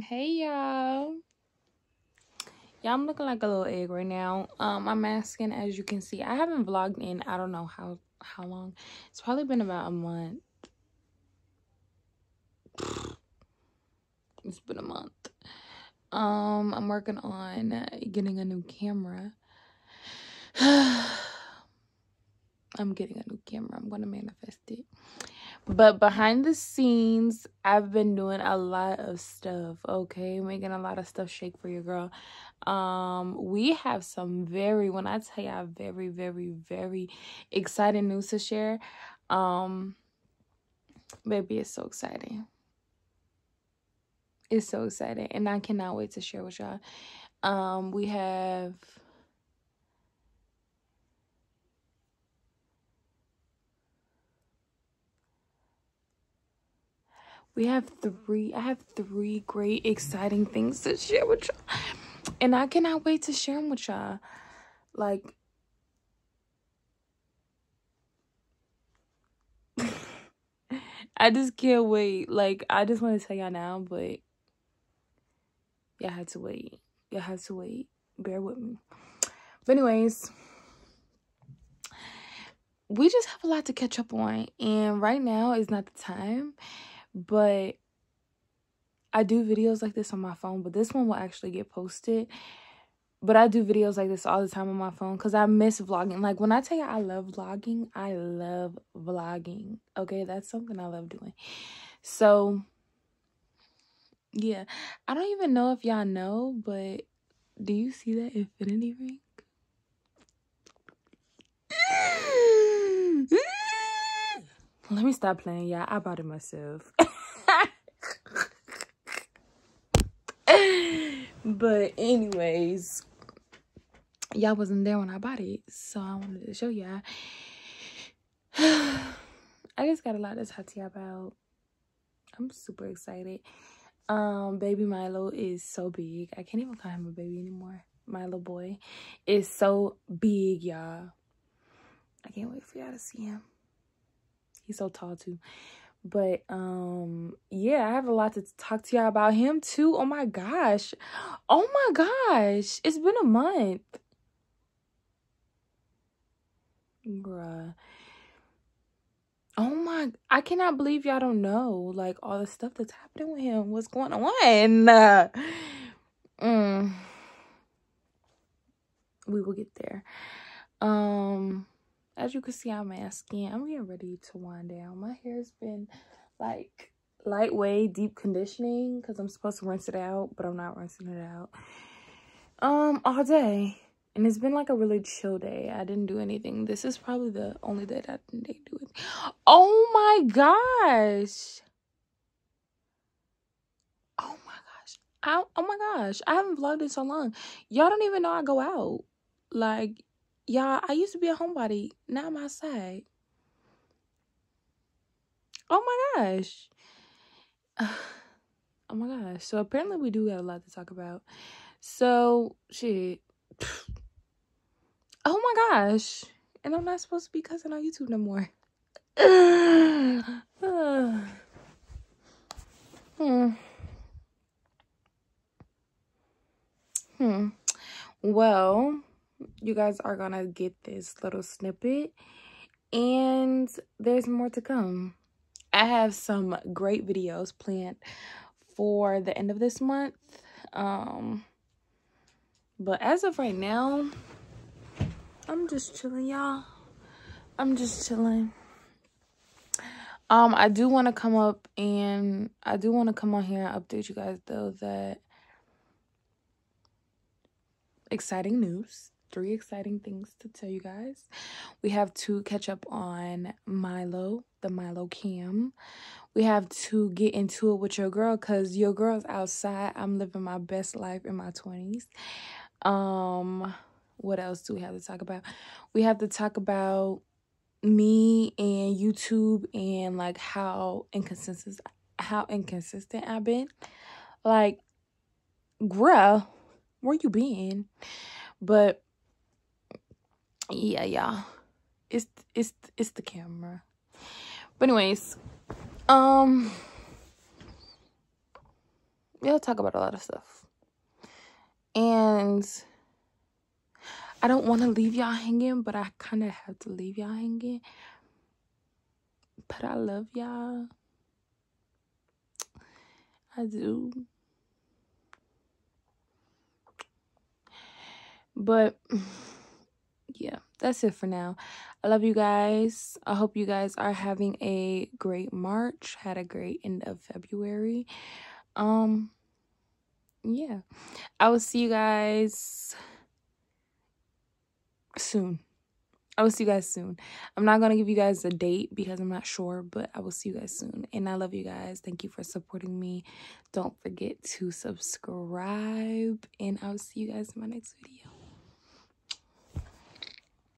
Hey y'all. Yeah, I'm looking like a little egg right now. Um, I'm masking as you can see. I haven't vlogged in I don't know how how long. It's probably been about a month. It's been a month. Um, I'm working on getting a new camera. I'm getting a new camera. I'm gonna manifest it. But behind the scenes, I've been doing a lot of stuff, okay? Making a lot of stuff shake for your girl. Um, we have some very, when I tell y'all, very, very, very exciting news to share. Um, baby, it's so exciting. It's so exciting. And I cannot wait to share with y'all. Um, we have we have three i have three great exciting things to share with y'all. And i cannot wait to share them with y'all. Like i just can't wait. Like i just want to tell y'all now but y'all had to wait. Y'all had to wait. Bear with me. But anyways we just have a lot to catch up on and right now is not the time but I do videos like this on my phone, but this one will actually get posted. But I do videos like this all the time on my phone because I miss vlogging. Like when I tell you I love vlogging, I love vlogging. Okay, that's something I love doing. So, yeah, I don't even know if y'all know, but do you see that infinity ring? Let me stop playing, y'all. I bought it myself. but anyways, y'all wasn't there when I bought it, so I wanted to show y'all. I just got a lot to talk to y'all about. I'm super excited. Um, baby Milo is so big. I can't even call him a baby anymore. Milo boy is so big, y'all. I can't wait for y'all to see him. He's so tall too. But um yeah, I have a lot to talk to y'all about him too. Oh my gosh. Oh my gosh. It's been a month. Bruh. Oh my I cannot believe y'all don't know like all the stuff that's happening with him. What's going on? Uh, mm. We will get there. Um as you can see, I'm masking. I'm getting ready to wind down. My hair's been like lightweight deep conditioning because I'm supposed to rinse it out, but I'm not rinsing it out. Um, all day. And it's been like a really chill day. I didn't do anything. This is probably the only day that I didn't do it. Oh my gosh. Oh my gosh. I, oh my gosh. I haven't vlogged in so long. Y'all don't even know I go out. Like, Y'all, I used to be a homebody. Now I'm outside. Oh my gosh. Oh my gosh. So apparently we do got a lot to talk about. So shit. Oh my gosh. And I'm not supposed to be cussing on YouTube no more. hmm. Hmm. Well, you guys are gonna get this little snippet. And there's more to come. I have some great videos planned for the end of this month. Um but as of right now i'm just chilling y'all. I'm just chilling. Um i do want to come up and i do want to come on here and update you guys though that exciting news three exciting things to tell you guys. We have to catch up on Milo, the Milo cam. We have to get into it with your girl because your girl's outside. I'm living my best life in my 20s. Um, what else do we have to talk about? We have to talk about me and YouTube and like how inconsistent how inconsistent I've been. Like, bruh, where you been? But yeah, yeah. It's it's it's the camera. But anyways, um we'll talk about a lot of stuff. And I don't want to leave y'all hanging, but I kind of have to leave y'all hanging. But I love y'all. I do. But yeah, that's it for now. I love you guys. I hope you guys are having a great March, had a great end of February. Um yeah. I will see you guys soon. I will see you guys soon. I'm not going to give you guys a date because I'm not sure, but I will see you guys soon. And I love you guys. Thank you for supporting me. Don't forget to subscribe, and I'll see you guys in my next video.